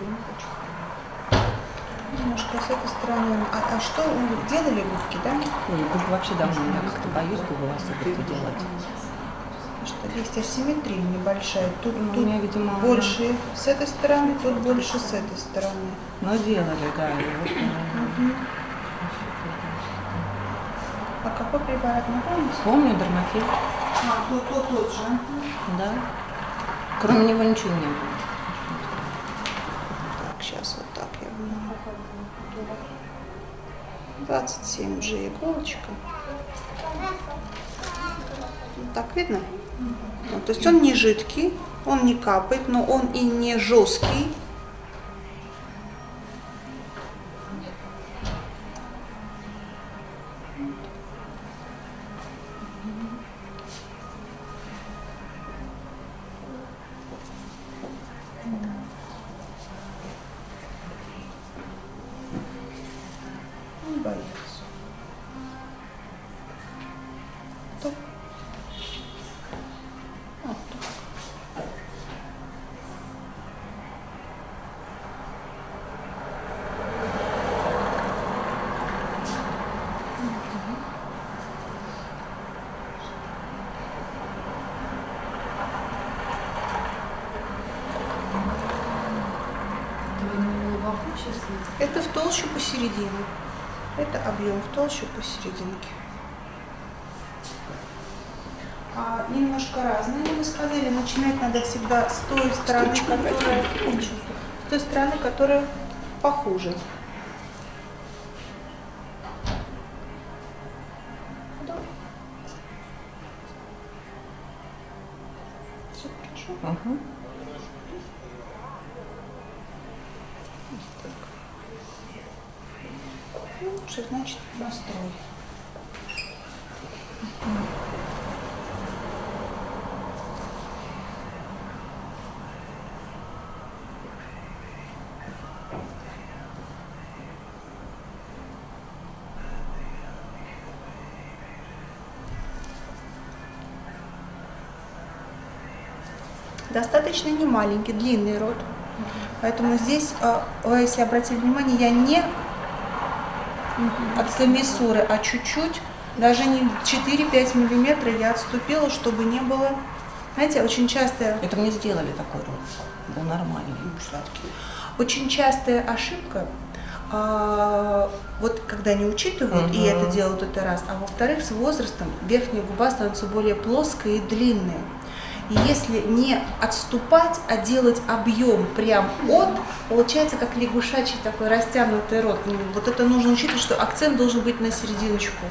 не хочу сказать. Немножко с этой стороны. А, а что, делали губки, да? Не, губы вообще давно, я как-то боюсь губы особенно делать. Что есть асимметрия небольшая. Тут, Ну, у тут меня, видимо, она- больше с этой стороны, тут больше с этой стороны. Но делали, да. вот, наверное, А какой препарат, напомните? Помню дермофил, А, тот, тот, тот же. да. Кроме него ничего не было. Сейчас вот так я выниму. 27 же иголочка. Так видно? Ну, то есть он не жидкий, он не капает, но он и не жесткий. Так. Это в толщу посередине. Это объем в толщу посерединке. А, немножко разные, вы сказали. Начинать надо всегда с той стороны, Штучка которая, с той стороны, которая похуже. Все хорошо. Ну, что значит настрой? Достаточно не маленький, длинный рот. Поэтому здесь, вы, если обратили внимание, я не от комиссуры, а чуть-чуть, даже не 4-5 миллиметров я отступила, чтобы не было, знаете, очень часто, Это мне сделали такой рот. Был нормальный. сладкий, очень частая ошибка, а, вот когда не учитывают, и Мгм. это делают это раз, а во-вторых, с возрастом верхняя губа становится более плоская и длинная. И если не отступать, а делать объем прям от, получается как лягушачий такой растянутый рот. Ну, Вот это нужно учитывать, что акцент должен быть на серединочку.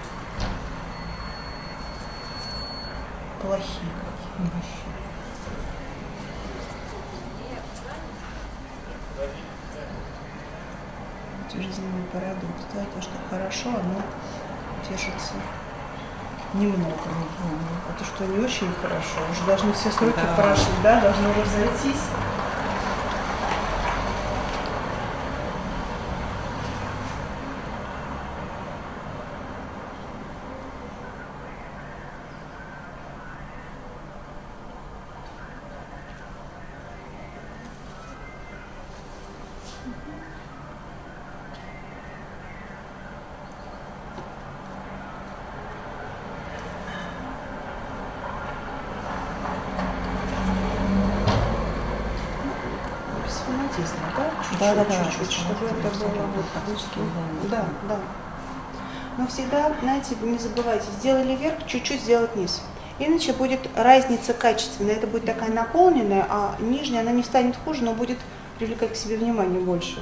Плохие какие. Вообще. Жизненный парадокс, да, то, что хорошо, оно держится немного. А то, что не очень хорошо, уже должны все сроки Да. прошли, да, должны разойтись. Фанатизма, да? Да-да-да, чуть-чуть, без чтобы это было вот русский, Да, да. Но всегда, знаете, не забывайте, сделали вверх, чуть-чуть сделать низ. Иначе будет разница качественная. Это будет такая наполненная, а нижняя, она не станет хуже, но будет привлекать к себе внимание больше.